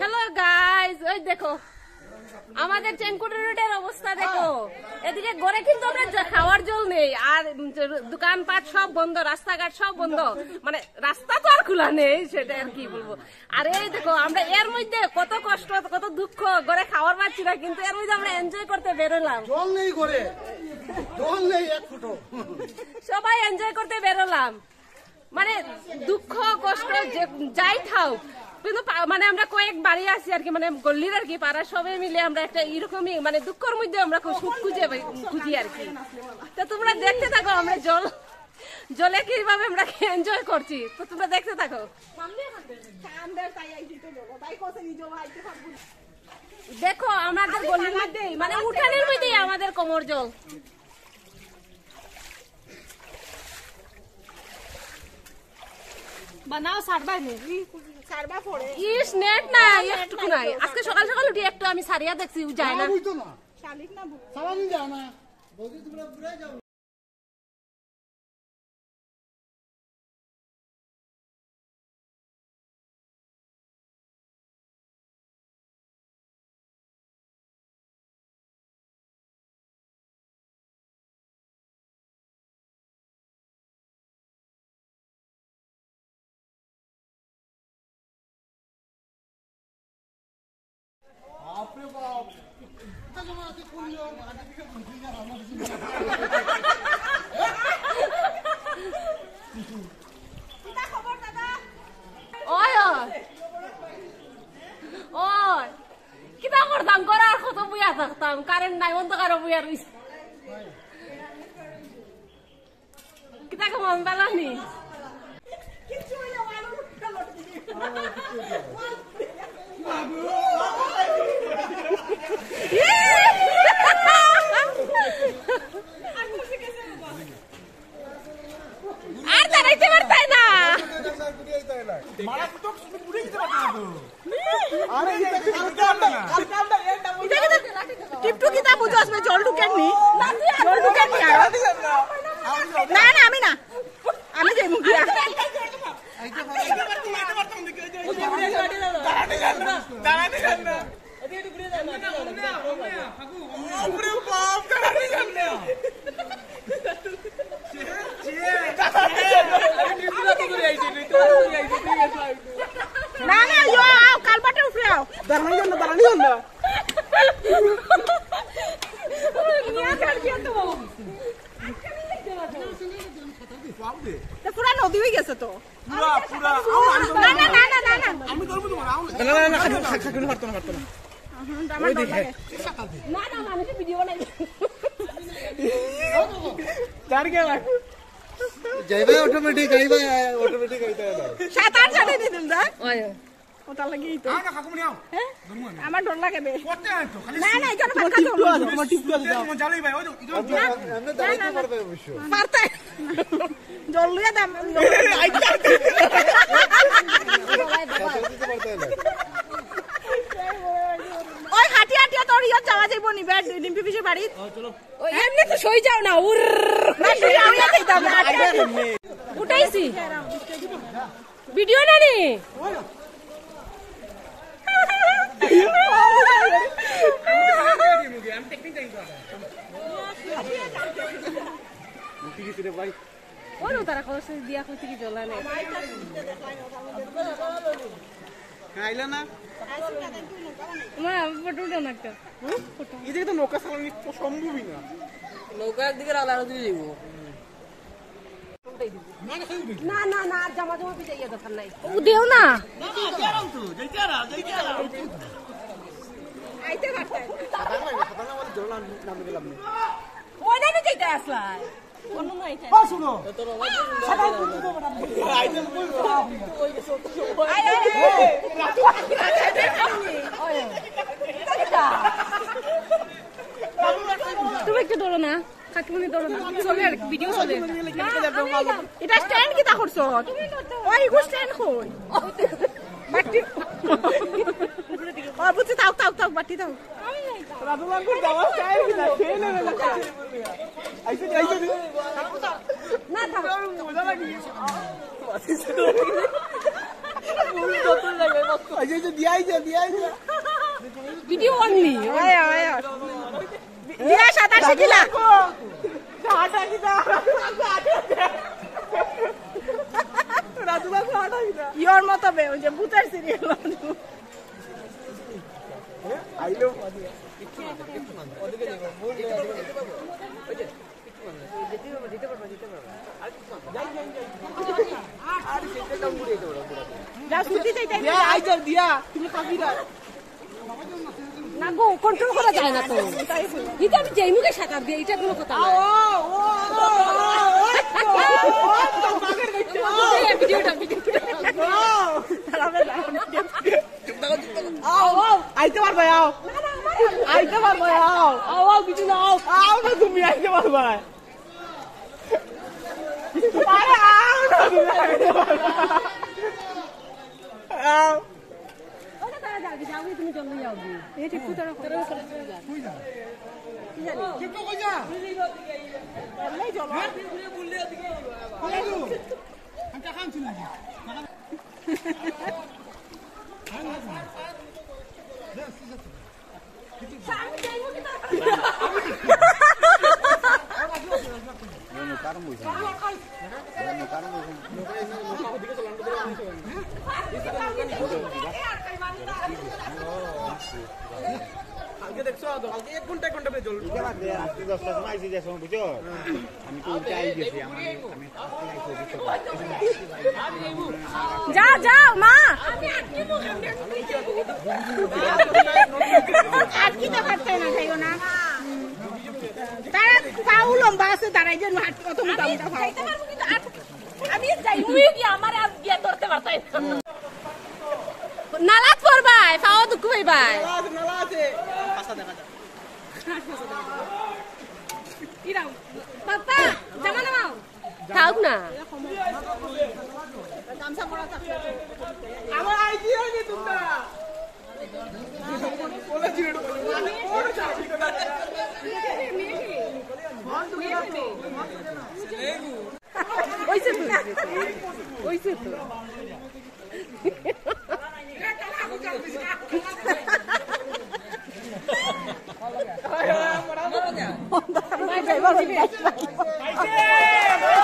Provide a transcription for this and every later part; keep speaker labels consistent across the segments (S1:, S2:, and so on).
S1: Hello guys ওই দেখো। আমাদের চেঙ্কুটি রোডের অবস্থা দেখো। এদিকে গড়ে কিন্তু আমরা খাওয়ার জল নেই আর দোকানপাট সব বন্ধ রাস্তাঘাট সব বন্ধ। মানে রাস্তা তো আর খোলা নেই সেটা আর কি বলব। আর এই দেখো আমরা এর মধ্যে কত কষ্ট কত দুঃখ গড়ে খাওয়ার পাচ্ছি না কিন্তু এর মধ্যে আমরা এনজয় করতে বেরোলাম।
S2: জল নেই করে জল নেই এক ফুটো।
S1: সবাই এনজয় করতে বেরোলাম। মানে দুঃখ কষ্ট যাই থাও কিন্তু মানে আমরা কয়েক বাড়ি আছি আর কি মানে গল্লির আর কি পাড়া সবাই মিলে আমরা একটা এরকমই মানে দুঃখের মধ্যে আমরা সুখ খুঁজে খুঁজি আর কি। তো তোমরা দেখতে থাকো আমরা জল, জলে কীভাবে আমরা এনজয় করছি। তো তোমরা দেখতে থাকো। দেখো, আমাদের গলির মধ্যেই মানে উঠানের মধ্যেই আমাদের কোমর জল।
S3: বানাও সারবা নি। সারবা পড়ে
S1: ইস নেট নাই একটু নাই আজকে সকাল সকাল উঠি একটু আমি সারিয়া দেখছি ও যায় না।
S3: শালিক না
S2: যায় না।
S1: কিতা করতাম করার কত বুয়া থাকতাম কারেন্ট নাই অন্ধকার বুয়া রইছে কিতা কেমন বেলানি no, no, no. না
S3: না
S1: ভিডিও বানাই
S2: যাইবা অটোমেটিক আইবা অটোমেটিক আইতা
S3: সাত আট জানে দিদিন দা
S1: ওই
S3: ওটা লাগিয়ে তো? আমার ডর লাগে বে। না না তোমার
S2: আমরা দাঁড়াইতে পারবে অবশ্য
S3: পারতে। জল লইয়া দাম
S2: পারতে না
S3: ওই তোর ইয়ত যাওয়া যাইব নি বেড ডিম্পি বাড়ি।
S1: এমনি তো সই যাও না উর।
S3: না শুয়ে আমি যাইতাম না হাঁটি হাঁটি
S1: উঠাইছি। ভিডিও না নি তারা কষ্ট দিয়া কইতে কি জ্বলা নেই। মা ফটো উঠাও না একটা। না। না না আর জামা জামা দরকার নাই। ও দেও না।
S3: আইতে পারতে
S1: ওই যাইতে আসলাই। নাই তুমি একটু ধরো না। কাকিমনি দৌড় চলে আর ভিডিও চলে।
S3: এটা স্ট্যান্ড কিতা করছ? ওই গো স্ট্যান্ড কই? বাটি ও বুঝছি তাও তাও তাও বাটি তাও না থাক
S1: ভিডিও অনলি
S3: দিয়া সাঁতার শিখিলা ইয়র মতো যে ভূতের সিরিয়াল যা ছুটি চাইতে
S1: না গো কন্ট্রোল করা যায় না তো এটা আমি যেই মুখে সাঁতার দিয়ে এটা কোনো কথা না ভিডিওটা ভিডিওটা
S3: আইতে পারবে আও আইতে পারবে আও আও আও কিছু না আও আও না তুমি আইতে পারবে আরে আও না তুমি আইতে পারবে আও
S1: ওটা তারা যাবে যাবে তুমি জলদি যাবে এই ঠিক তারা করে
S2: টিপটু কই যা
S3: এমনি চলো
S2: কোথায় গেল আমি টাকা আনছি নাকি
S4: রাত্রি দশটার সময় আইসি যাচ্ছ বুঝছ আমি তো উল্টে আই গেছি আমার আমি ফার্স্টে আইসি বুঝছ
S1: যা যাও মা।
S3: আটকিতে পারছে না খাইও না। তারা পাউ লম্বা আছে তারাই যে কত মোটা মোটা পাও
S1: আমি যাই আমার আর বিয়া ধরতে পারতাই? নালাত পড়বাই পাওয়া দুঃখ পাইবাই পাপা জামা নামাও। থাক না।
S3: আমার আইডিয়া তোমরা।
S1: ওইছে তো ওইছে তো। 나이스! 나이스!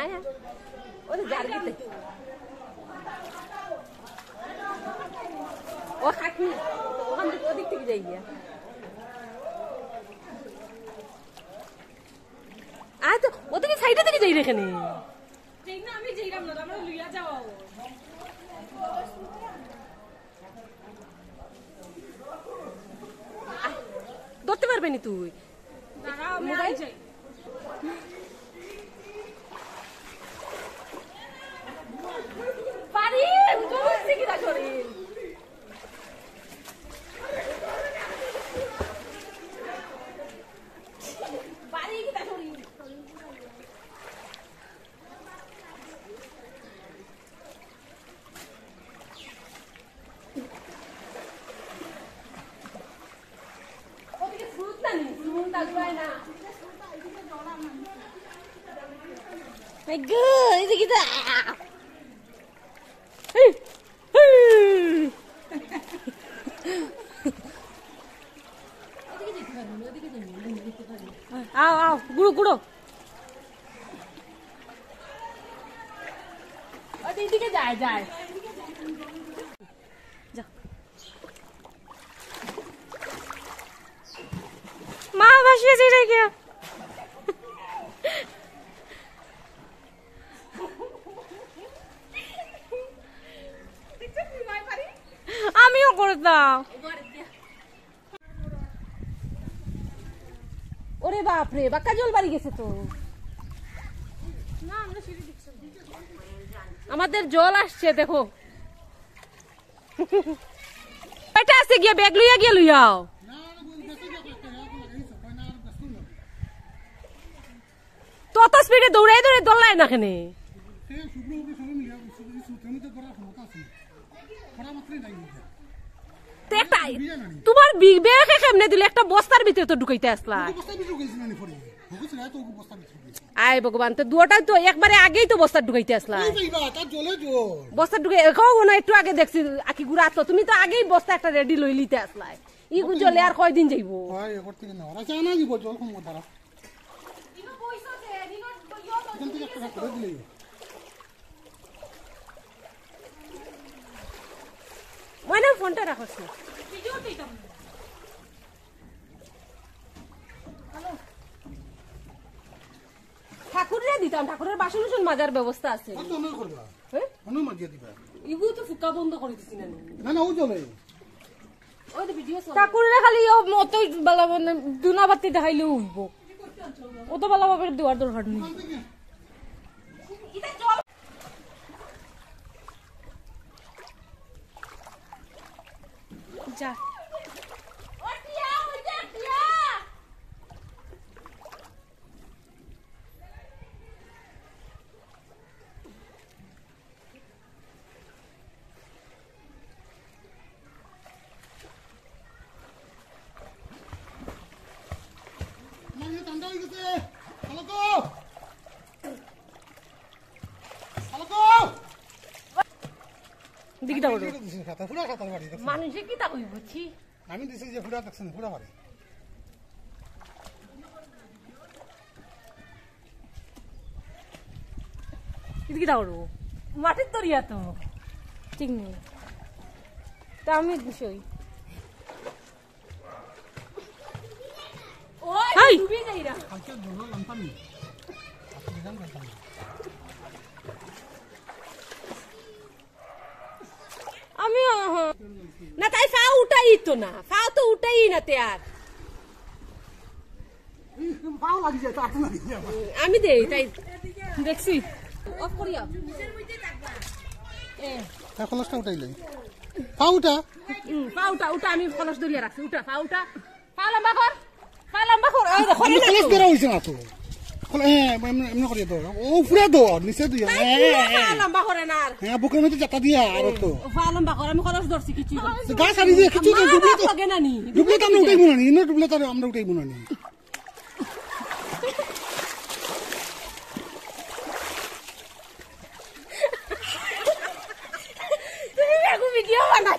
S1: আয়, আয়। ওরে জারগিতে। ও খাকি ওখান থেকে ওদিক থেকে যাই গিয়া। আয় তো ওদিকে সাইডে থেকে যাই এখানে। আমি যাইলাম না আমরা লইয়া যাওয়া ধরতে পারবে নি তুই? মোবাইল? পারি জলদি কি শরীর পারি কি শরীর My God, এদিকে দা। এই, এই। আও আও গুড়ো গুড়ো। এইদিকে যায় যায়। মা ভাসিয়েছে এটাকে আমিও করতাম। ওরে বাপরে, বাক্কা জল বাড়ি গেছে তো। আমাদের জল আসছে, দেখো। ব্যাগ গিয়ে লইয়াও স্পিডে দৌড়াই দৌড়াই দৌড়ায় না একটা তোমার বি- ব্যাগে কেমনে দিলে? একটা বস্তার ভিতরে তো ঢুকাইতে আসলা। আয় ভগবান তো দুটাই তো একবারে আগেই তো বস্তা ঢুকাইতে আসলা।
S2: এই যাইবা তার জলে
S1: ঢুকে এখাও না একটু আগে দেখছি আকি গুড়া তো তুমি তো আগেই বস্তা একটা রেডি লই লিতে আসলাই ই গুজলে আর কয়দিন যাইব?
S2: না ওরা চায় না দিব জল কম দ্বারা
S1: মনে ফোনটা রাখছ না ঠাকুরের দিতাম ঠাকুরের বাসন উসন মাজার ব্যবস্থা আছে। হ্যাঁ? ইগুলো তো ফুকা বন্ধ করে দিছি না।
S2: না না ও জলে
S1: ঠাকুরের খালি ও মতই বালা দুনা বাতি দেখাইলেও হইব ও তো বালা বাবার দেওয়ার দরকার নেই। যা
S2: মানে ঠান্ডা হয়ে গেছে হালকো হালকো
S1: দিকটা
S2: খাতা খাতার বাড়ি
S1: মানুষে কি তা কইব
S2: আমি দিছি যে ফুড়া দেখছেন ফুড়া বাড়ি
S1: এদিকে দাও মাটির তরিয়া তো ঠিক নেই। তা আমি বিষয় হাই।
S2: কালকে জল লাম্পানি দিগাম লাম্পানি
S1: আমি না তাই ফা তো না। ফা তো উঠাই না তে আর। আমি দেই তাই দেখছি। অফ করিয়া
S2: খলসটা উঠাইলে। পাও উঠা।
S1: হুম, উঠা উঠা আমি কলস ধরিয়া রাখছি উঠা পা উঠা। পা লম্বা কর পা লম্বা কর।
S2: খলস বেরা হইছে না তো। আমরা উঠাইব না নি ইনো ডুবলে তো আমরা উঠাইবো না নি
S1: তুমি দেখো ভিডিও বানাই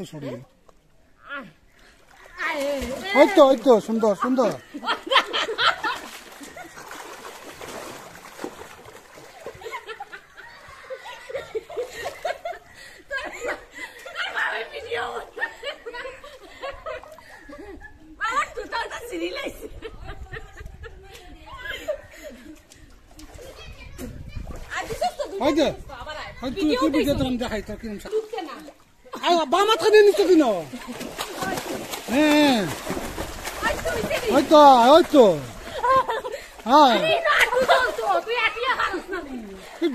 S2: তো বাড়ি তো সরি ওই তো ওই তো সুন্দর সুন্দর।
S1: লাইছে আর দিছস তো
S2: যে
S1: আবার আয়।
S2: ওই তুই তুই বুঝে তোর আমি দেখাই তোর কিরম
S1: ঢুকছে না
S2: আই বা মাথা দিয়ে নিচে দিন হ্যাঁ
S1: আই তুই
S2: ওই তো ওই তো হ্যাঁ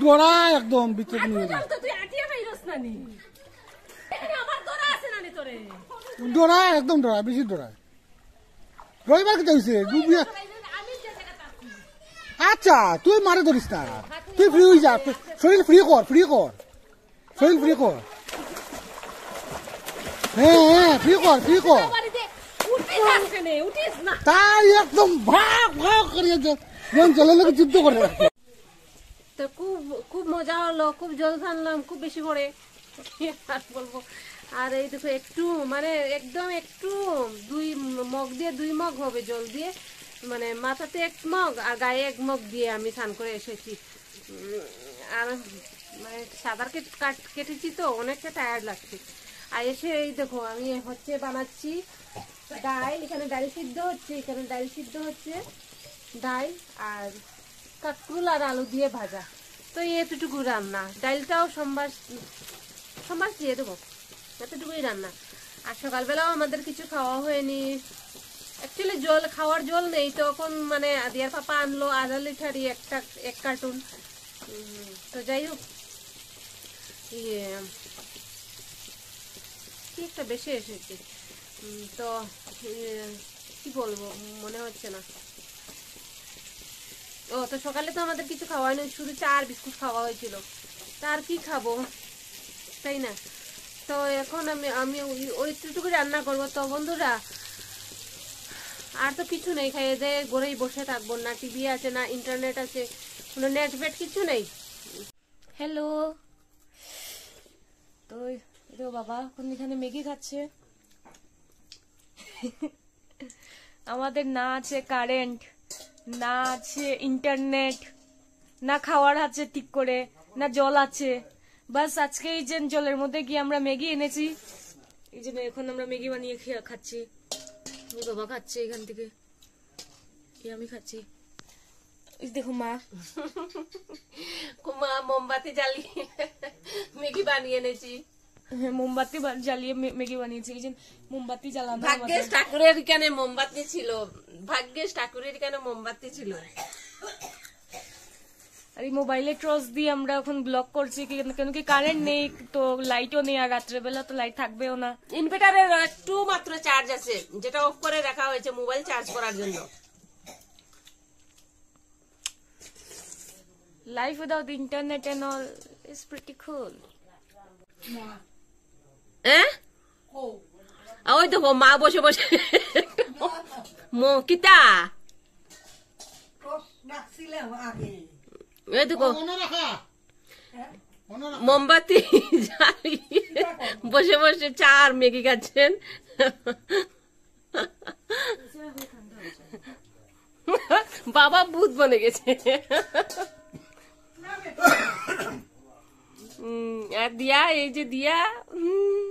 S2: ডোরা একদম বিচে ডোরা একদম ডোরা বেশি ডোরা রবিবার কেটে হয়েছে ডুবিয়া আচ্ছা তুই মারে ধরিস না। তুই ফ্রি হয়ে যা শরীর ফ্রি কর ফ্রি কর। শরীর ফ্রি কর। হ্যাঁ হ্যাঁ ফ্রি কর ফ্রি কর
S1: উঠিস না। ওখানে, উঠিস না।
S2: তাই একদম ভাগ ভাগ করিয়ে যেমন জলের লোক যুদ্ধ করে
S1: তো খুব খুব মজা হলো খুব জল টানলাম খুব বেশি করে আর বলব? আর এই দেখো একটু মানে একদম একটু দুই মগ দিয়ে দুই মগ হবে জল দিয়ে। মানে মাথাতে এক মগ আর গায়ে এক মগ দিয়ে আমি স্নান করে এসেছি। আর মানে সাঁতার কেট- কাট- কেটেছি তো অনেকটা টায়ার্ড লাগছে। আর এসে এই দেখো, আমি হচ্ছে বানাচ্ছি ডাল। এখানে ডাল সিদ্ধ হচ্ছে, এখানে ডাল সিদ্ধ হচ্ছে। ডাল আর কাঁকরুল আর আলু দিয়ে ভাজা। তো এতটুকু রান্না। ডালটাও সোমবার সোমবার দিয়ে দেবো। এতটুকুই রান্না। আর সকালবেলাও আমাদের কিছু খাওয়া হয়নি। অ্যাকচুয়ালি জল, খাওয়ার জল নেই। তখন মানে আদিয়ার পাপা আনলো আধা লিটারই একটা, এক কার্টুন। তো যাই হোক। ইয়ে কি একটা বেশি এসেছে? তো কি বলব? মনে হচ্ছে না। ও, তো সকালে তো আমাদের কিছু খাওয়া হয়নি, শুধু চা আর বিস্কুট খাওয়া হয়েছিল। তা আর কি খাব? তাই না? তো এখন আমি আমি ওই- ওইটুকু রান্না করব। তো বন্ধুরা, আর তো কিছু নেই, খাইয়ে দিয়ে ঘরেই বসে থাকব। না টিভি আছে, না ইন্টারনেট আছে। কোনো নেট ফেট কিছু নেই? হ্যালো তো বাবা, এখন এখানে ম্যাগি খাচ্ছে।
S5: আমাদের না আছে কারেন্ট, না আছে ইন্টারনেট, না খাওয়ার আছে ঠিক করে, না জল আছে। বাস আজকে এই যে জলের মধ্যে গিয়ে আমরা ম্যাগি এনেছি। এই জন্য এখন আমরা ম্যাগি বানিয়ে খেয়ে খাচ্ছি। এই বাবা খাচ্ছে এখান থেকে। আমি খাচ্ছি। দেখো মা
S1: মোমবাতি জ্বালিয়ে ম্যাগি বানিয়ে এনেছি।
S5: মোমবাতি জ্বালিয়ে মে- ম্যাগি বানিয়েছি। এই যে মোমবাতি জ্বালানো
S1: ভাগ্যেশ ঠাকুরের এখানে মোমবাতি ছিল। ভাগ্যেশ ঠাকুরের এখানে মোমবাতি ছিল।
S5: আর এই মোবাইলে টর্চ দিয়ে আমরা এখন ব্লক করছি। কেন কি কারেন্ট নেই তো লাইটও নেই আর রাত্রেবেলা তো লাইট থাকবেও না।
S1: ইনভার্টারের একটু মাত্র চার্জ আছে যেটা অফ করে রাখা হয়েছে মোবাইল চার্জ করার জন্য।
S5: Life without the internet and all is pretty cool.
S1: হ্যাঁ? ওই দেখো মা বসে বসে। মো কিতা? এই দেখো
S2: রাখা। রাখা।
S1: মোমবাতি বসে বসে চার মেগি খাচ্ছেন। বাবা ভূত বনে গেছে। দিয়া এই যে দিয়া উম,